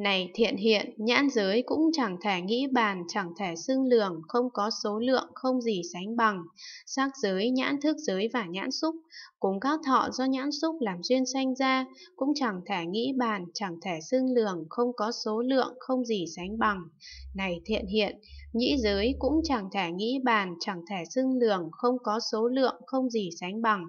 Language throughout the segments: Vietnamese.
Này thiện hiện, nhãn giới cũng chẳng thể nghĩ bàn, chẳng thể xưng lường, không có số lượng, không gì sánh bằng. Sắc giới, nhãn thức giới và nhãn xúc, cùng các thọ do nhãn xúc làm duyên sanh ra, cũng chẳng thể nghĩ bàn, chẳng thể xưng lường, không có số lượng, không gì sánh bằng. Này thiện hiện, nhĩ giới cũng chẳng thể nghĩ bàn, chẳng thể xưng lường, không có số lượng, không gì sánh bằng.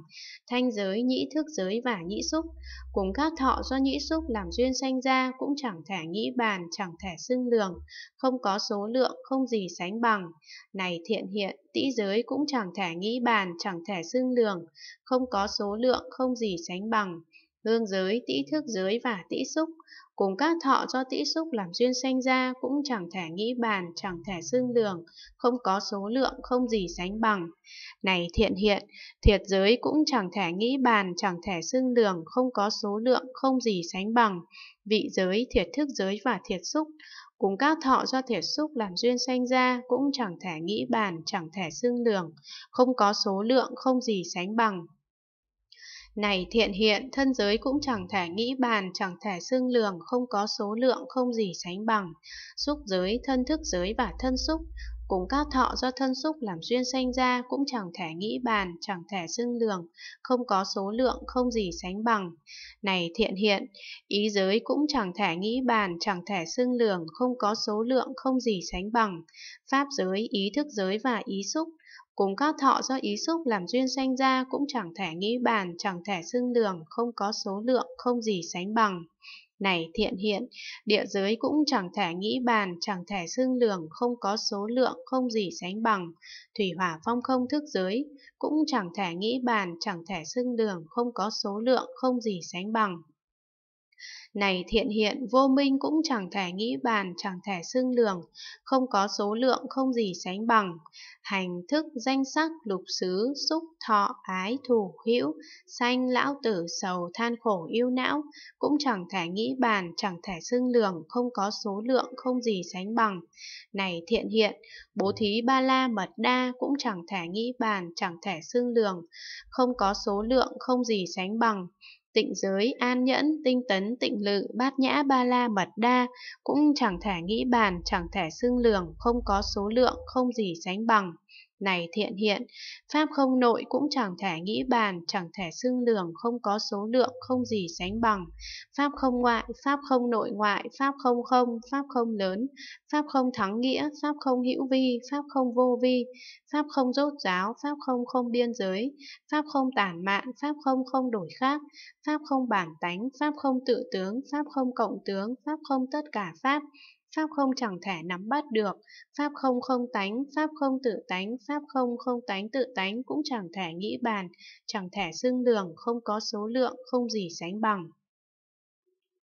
Thanh giới, nhĩ thức giới và nhĩ xúc, cùng các thọ do nhĩ xúc làm duyên sanh ra, cũng chẳng thể nghĩ bàn, chẳng thể xưng lường, không có số lượng, không gì sánh bằng. Này thiện hiện, tĩ giới cũng chẳng thể nghĩ bàn, chẳng thể xưng lường, không có số lượng, không gì sánh bằng. Hương giới, tĩ thức giới và tĩ xúc, cùng các thọ do tĩ xúc làm duyên sanh ra cũng chẳng thể nghĩ bàn, chẳng thể xương lường, không có số lượng, không gì sánh bằng. Này thiện hiện, thiệt giới cũng chẳng thể nghĩ bàn, chẳng thể xương lường, không có số lượng, không gì sánh bằng. Vị giới, thiệt thức giới và thiệt xúc, cùng các thọ do thiệt xúc làm duyên sanh ra cũng chẳng thể nghĩ bàn, chẳng thể xương lường, không có số lượng, không gì sánh bằng. Này thiện hiện, thân giới cũng chẳng thể nghĩ bàn, chẳng thể xương lường, không có số lượng, không gì sánh bằng. Xúc giới, thân thức giới và thân xúc, cùng các thọ do thân xúc làm duyên sanh ra cũng chẳng thể nghĩ bàn, chẳng thể xưng lường, không có số lượng, không gì sánh bằng. Này thiện hiện, ý giới cũng chẳng thể nghĩ bàn, chẳng thể xưng lường, không có số lượng, không gì sánh bằng. Pháp giới, ý thức giới và ý xúc, cùng các thọ do ý xúc làm duyên sanh ra cũng chẳng thể nghĩ bàn, chẳng thể xưng lường, không có số lượng, không gì sánh bằng. Này thiện hiện, địa giới cũng chẳng thể nghĩ bàn, chẳng thể xưng lường, không có số lượng, không gì sánh bằng. Thủy hỏa phong không thức giới cũng chẳng thể nghĩ bàn, chẳng thể xưng đường không có số lượng, không gì sánh bằng. Này thiện hiện, vô minh cũng chẳng thể nghĩ bàn, chẳng thể xưng lường, không có số lượng, không gì sánh bằng. Hành thức, danh sắc, lục xứ, xúc, thọ, ái, thủ, hữu, sanh, lão tử, sầu, than khổ, yêu não, cũng chẳng thể nghĩ bàn, chẳng thể xưng lường, không có số lượng, không gì sánh bằng. Này thiện hiện, bố thí ba la mật đa cũng chẳng thể nghĩ bàn, chẳng thể xưng lường, không có số lượng, không gì sánh bằng tịnh giới, an nhẫn, tinh tấn, tịnh lự, bát nhã, ba la, mật đa, cũng chẳng thể nghĩ bàn, chẳng thể xưng lường, không có số lượng, không gì sánh bằng. Này thiện hiện, Pháp không nội cũng chẳng thể nghĩ bàn, chẳng thể xưng lường, không có số lượng, không gì sánh bằng. Pháp không ngoại, Pháp không nội ngoại, Pháp không không, Pháp không lớn, Pháp không thắng nghĩa, Pháp không hữu vi, Pháp không vô vi, Pháp không rốt giáo, Pháp không không biên giới, Pháp không tản mạn, Pháp không không đổi khác, Pháp không bản tánh, Pháp không tự tướng, Pháp không cộng tướng, Pháp không tất cả Pháp, Pháp không chẳng thể nắm bắt được, Pháp không không tánh, Pháp không tự tánh, Pháp không không tánh tự tánh cũng chẳng thể nghĩ bàn, chẳng thể xưng đường, không có số lượng, không gì sánh bằng.